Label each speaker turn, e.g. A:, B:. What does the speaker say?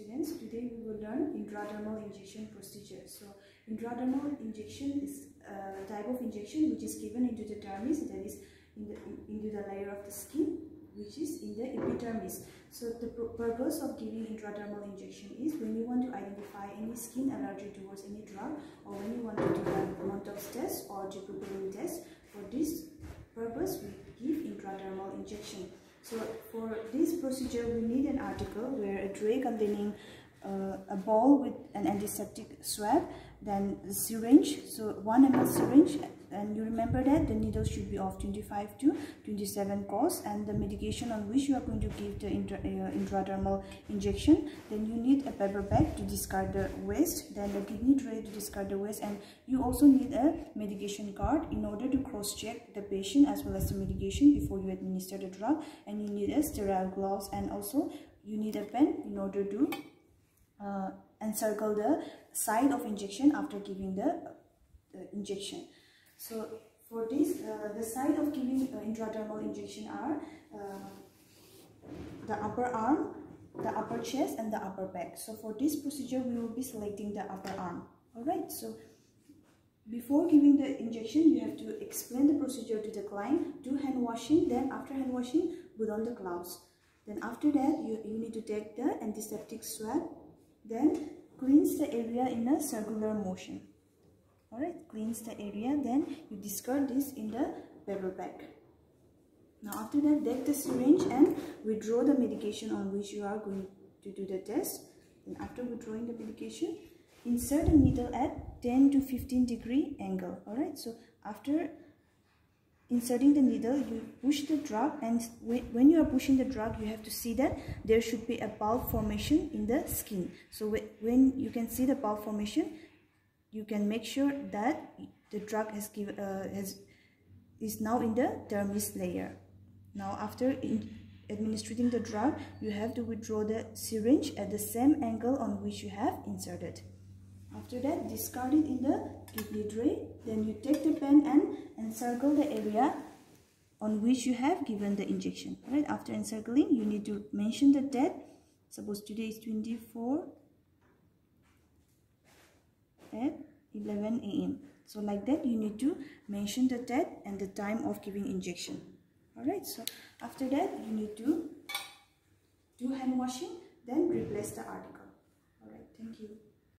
A: Students, today we will learn intradermal injection procedure. So, intradermal injection is a type of injection which is given into the dermis, that is in the, in, into the layer of the skin, which is in the epidermis. So, the purpose of giving intradermal injection is when you want to identify any skin allergy towards any drug, or when you want to do a Mantoux test or tryptophan test. For this purpose, we give intradermal injection. So for this procedure, we need an article where a tray containing uh, a ball with an antiseptic swab, then the syringe, so 1 ml syringe, and you remember that the needle should be of 25 to 27 course, and the medication on which you are going to give the intra, uh, intradermal injection. Then you need a paper bag to discard the waste, then the kidney tray to discard the waste, and you also need a medication card in order to cross-check the patient as well as the medication before you administer the drug, and you need a sterile gloves, and also you need a pen in order to uh, encircle the site of injection after giving the, the injection. So for this, uh, the site of giving uh, intradermal injection are uh, the upper arm, the upper chest and the upper back. So for this procedure, we will be selecting the upper arm. Alright, so before giving the injection, you have to explain the procedure to the client, do hand washing, then after hand washing, put on the gloves. Then after that, you, you need to take the antiseptic swab then cleans the area in a circular motion. Alright cleans the area then you discard this in the paper bag now after that take the syringe and withdraw the medication on which you are going to do the test. Then after withdrawing the medication insert the needle at 10 to 15 degree angle. Alright so after inserting the needle you push the drug and when you are pushing the drug you have to see that there should be a bulb formation in the skin. So when you can see the bulb formation you can make sure that the drug has uh, has is now in the dermis layer. Now after administering the drug you have to withdraw the syringe at the same angle on which you have inserted after that, discard it in the kidney tray. Then you take the pen and encircle the area on which you have given the injection. Right? After encircling, you need to mention the date. Suppose today is 24 at 11 a.m. So like that, you need to mention the date and the time of giving injection. Alright, so after that, you need to do hand washing, then replace the article. Alright, thank you.